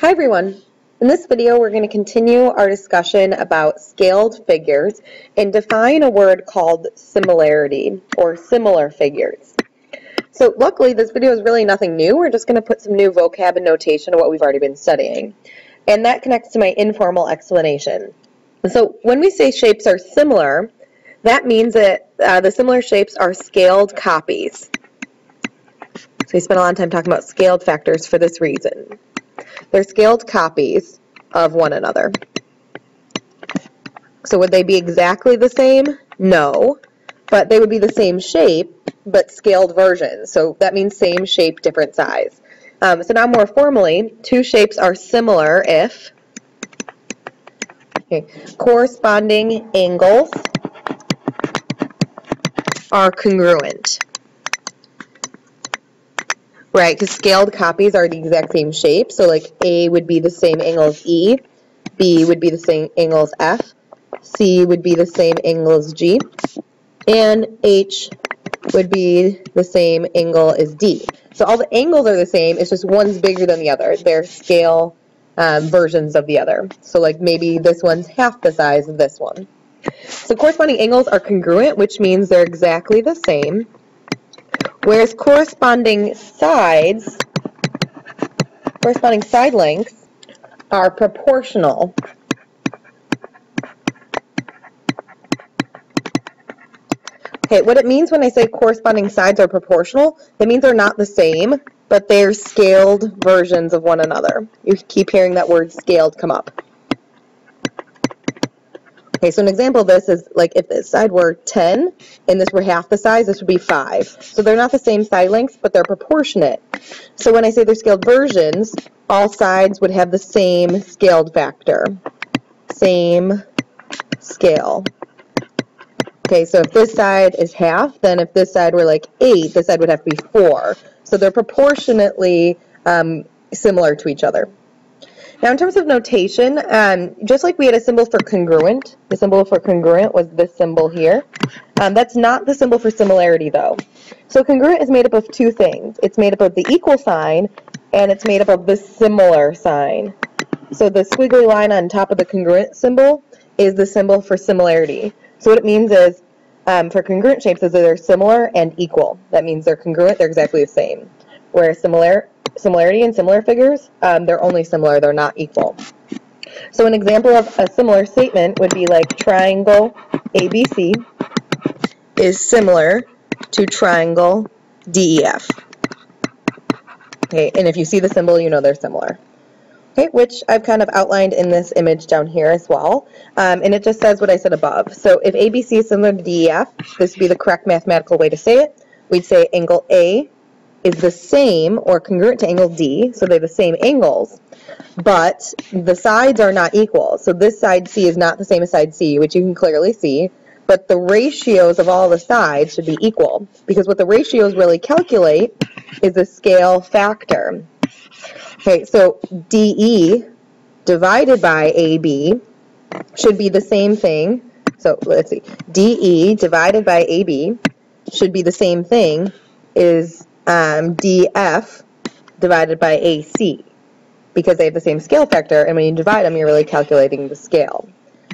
Hi everyone. In this video we're going to continue our discussion about scaled figures and define a word called similarity or similar figures. So luckily this video is really nothing new. We're just going to put some new vocab and notation of what we've already been studying. And that connects to my informal explanation. So when we say shapes are similar, that means that uh, the similar shapes are scaled copies. So we spent a lot of time talking about scaled factors for this reason. They're scaled copies of one another. So would they be exactly the same? No, but they would be the same shape, but scaled versions. So that means same shape, different size. Um, so now more formally, two shapes are similar if okay, corresponding angles are congruent. Right, because scaled copies are the exact same shape. So like A would be the same angle as E, B would be the same angle as F, C would be the same angle as G, and H would be the same angle as D. So all the angles are the same, it's just one's bigger than the other. They're scale um, versions of the other. So like maybe this one's half the size of this one. So corresponding angles are congruent, which means they're exactly the same whereas corresponding sides, corresponding side lengths are proportional. Okay, what it means when I say corresponding sides are proportional, it means they're not the same, but they're scaled versions of one another. You keep hearing that word scaled come up. Okay, so an example of this is like if this side were 10 and this were half the size, this would be 5. So they're not the same side lengths, but they're proportionate. So when I say they're scaled versions, all sides would have the same scaled factor. Same scale. Okay, so if this side is half, then if this side were like 8, this side would have to be 4. So they're proportionately um, similar to each other. Now in terms of notation, um, just like we had a symbol for congruent, the symbol for congruent was this symbol here. Um, that's not the symbol for similarity though. So congruent is made up of two things. It's made up of the equal sign and it's made up of the similar sign. So the squiggly line on top of the congruent symbol is the symbol for similarity. So what it means is um, for congruent shapes is that they're similar and equal. That means they're congruent, they're exactly the same. Whereas similar, similarity in similar figures, um, they're only similar, they're not equal. So an example of a similar statement would be like triangle ABC is similar to triangle DEF. Okay, and if you see the symbol, you know they're similar. Okay, which I've kind of outlined in this image down here as well. Um, and it just says what I said above. So if ABC is similar to DEF, this would be the correct mathematical way to say it. We'd say angle A is the same or congruent to angle D, so they're the same angles, but the sides are not equal. So this side C is not the same as side C, which you can clearly see, but the ratios of all the sides should be equal, because what the ratios really calculate is the scale factor. Okay, so DE divided by AB should be the same thing. So let's see, DE divided by AB should be the same thing is um, DF divided by AC because they have the same scale factor, and when you divide them, you're really calculating the scale.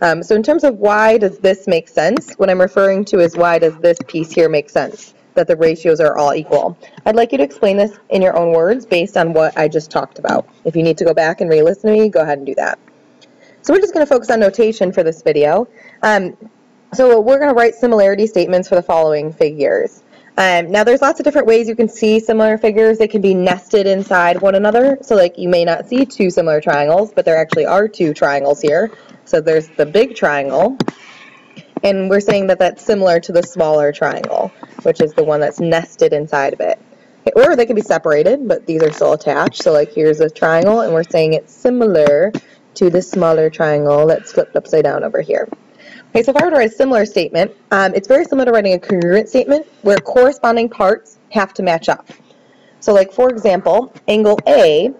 Um, so in terms of why does this make sense, what I'm referring to is why does this piece here make sense, that the ratios are all equal. I'd like you to explain this in your own words based on what I just talked about. If you need to go back and re-listen to me, go ahead and do that. So we're just going to focus on notation for this video. Um, so we're going to write similarity statements for the following figures. Um, now there's lots of different ways you can see similar figures. They can be nested inside one another. So like you may not see two similar triangles, but there actually are two triangles here. So there's the big triangle, and we're saying that that's similar to the smaller triangle, which is the one that's nested inside of it. Or they can be separated, but these are still attached. So like here's a triangle, and we're saying it's similar to the smaller triangle that's flipped upside down over here. Okay, so if I were to write a similar statement, um, it's very similar to writing a congruent statement where corresponding parts have to match up. So like for example, angle A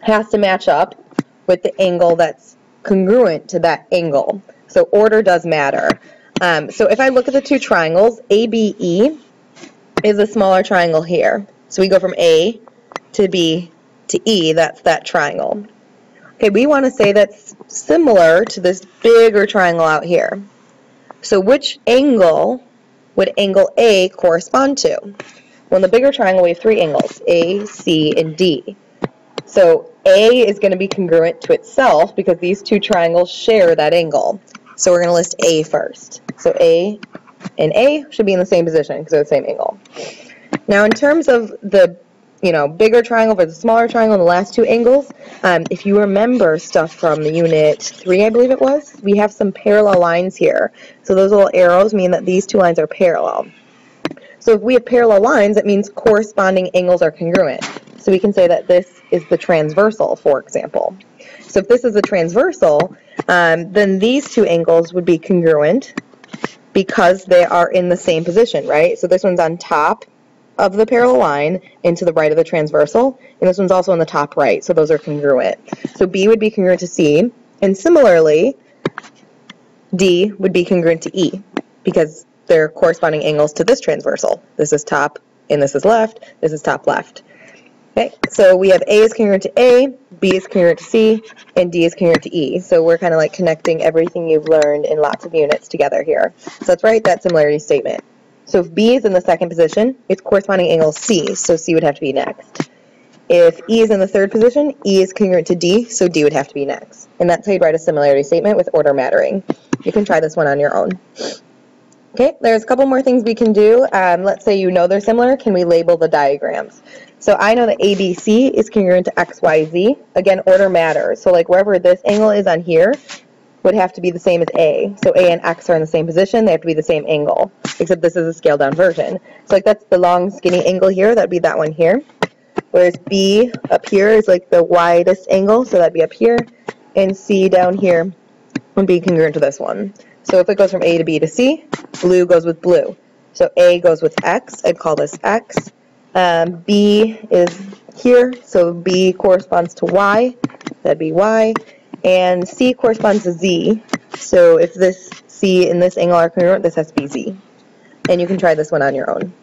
has to match up with the angle that's congruent to that angle. So order does matter. Um, so if I look at the two triangles, ABE is a smaller triangle here. So we go from A to B to E, that's that triangle. Okay, we want to say that's similar to this bigger triangle out here. So which angle would angle A correspond to? Well, in the bigger triangle, we have three angles, A, C, and D. So A is going to be congruent to itself because these two triangles share that angle. So we're going to list A first. So A and A should be in the same position because they're the same angle. Now in terms of the you know, bigger triangle versus smaller triangle in the last two angles. Um, if you remember stuff from the unit 3, I believe it was, we have some parallel lines here. So those little arrows mean that these two lines are parallel. So if we have parallel lines, that means corresponding angles are congruent. So we can say that this is the transversal, for example. So if this is a transversal, um, then these two angles would be congruent because they are in the same position, right? So this one's on top of the parallel line and to the right of the transversal, and this one's also on the top right, so those are congruent. So B would be congruent to C, and similarly, D would be congruent to E, because they're corresponding angles to this transversal. This is top, and this is left, this is top left. Okay, so we have A is congruent to A, B is congruent to C, and D is congruent to E. So we're kind of like connecting everything you've learned in lots of units together here. So let's write that similarity statement. So if B is in the second position, its corresponding angle is C, so C would have to be next. If E is in the third position, E is congruent to D, so D would have to be next. And that's how you'd write a similarity statement with order mattering. You can try this one on your own. Okay, there's a couple more things we can do. Um, let's say you know they're similar. Can we label the diagrams? So I know that ABC is congruent to XYZ. Again, order matters. So like wherever this angle is on here, would have to be the same as A. So A and X are in the same position, they have to be the same angle, except this is a scaled down version. So like that's the long skinny angle here, that'd be that one here. Whereas B up here is like the widest angle, so that'd be up here. And C down here would be congruent to this one. So if it goes from A to B to C, blue goes with blue. So A goes with X, I'd call this X. Um, B is here, so B corresponds to Y, that'd be Y and C corresponds to Z. So if this C and this angle are congruent, this has to be Z. And you can try this one on your own.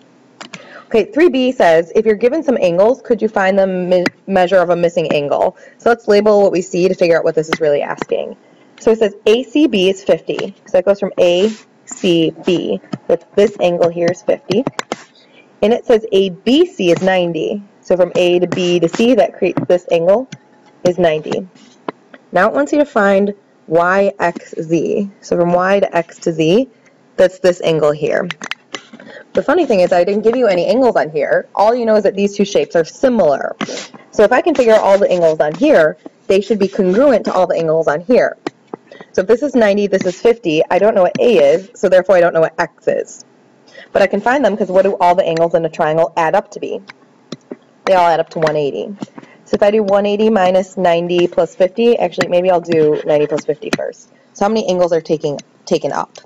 Okay, 3b says, if you're given some angles, could you find the me measure of a missing angle? So let's label what we see to figure out what this is really asking. So it says ACB is 50. So that goes from ACB. That's this angle here is 50. And it says ABC is 90. So from A to B to C, that creates this angle is 90. Now it wants you to find yxz. So from y to x to z, that's this angle here. The funny thing is I didn't give you any angles on here. All you know is that these two shapes are similar. So if I can figure out all the angles on here, they should be congruent to all the angles on here. So if this is 90, this is 50, I don't know what A is, so therefore I don't know what X is. But I can find them because what do all the angles in a triangle add up to be? They all add up to 180. So if I do 180 minus 90 plus 50, actually maybe I'll do 90 plus 50 first. So how many angles are taking taken up?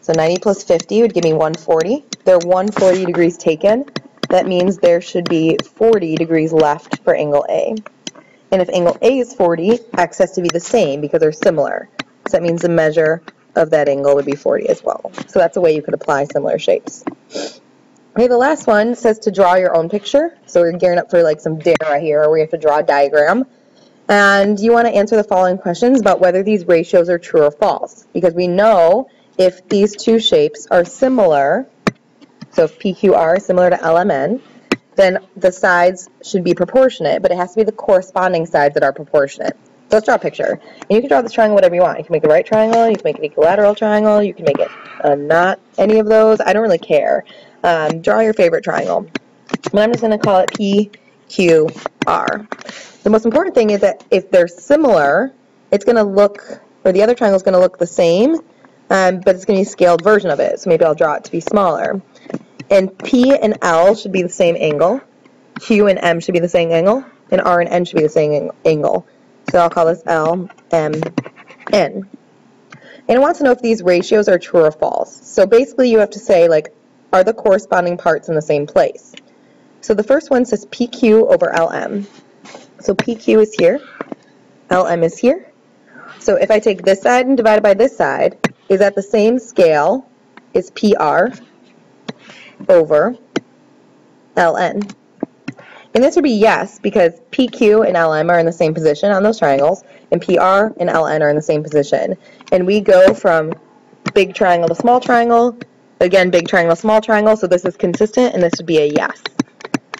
So 90 plus 50 would give me 140. There are 140 degrees taken. That means there should be 40 degrees left for angle A. And if angle A is 40, x has to be the same because they're similar. So that means the measure of that angle would be 40 as well. So that's a way you could apply similar shapes. Okay, the last one says to draw your own picture. So we're gearing up for like some DARA here where you have to draw a diagram. And you want to answer the following questions about whether these ratios are true or false. Because we know if these two shapes are similar, so if PQR is similar to LMN, then the sides should be proportionate, but it has to be the corresponding sides that are proportionate. So let's draw a picture. And you can draw this triangle whatever you want. You can make a right triangle, you can make an equilateral triangle, you can make it not any of those. I don't really care. Um, draw your favorite triangle. But I'm just going to call it PQR. The most important thing is that if they're similar, it's going to look, or the other triangle is going to look the same, um, but it's going to be a scaled version of it. So maybe I'll draw it to be smaller. And P and L should be the same angle. Q and M should be the same angle. And R and N should be the same angle. So I'll call this L, M, N. And it wants to know if these ratios are true or false. So basically you have to say like, are the corresponding parts in the same place. So the first one says PQ over LM. So PQ is here, LM is here. So if I take this side and divide it by this side, is at the same scale is PR over LN. And this would be yes, because PQ and LM are in the same position on those triangles, and PR and LN are in the same position. And we go from big triangle to small triangle, again, big triangle, small triangle, so this is consistent, and this would be a yes.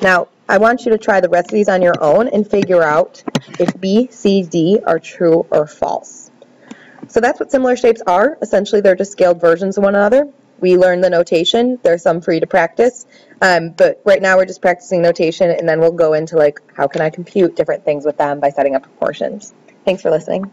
Now, I want you to try the rest of these on your own and figure out if B, C, D are true or false. So that's what similar shapes are. Essentially, they're just scaled versions of one another. We learned the notation. There's some you to practice. Um, but right now we're just practicing notation and then we'll go into like how can I compute different things with them by setting up proportions. Thanks for listening.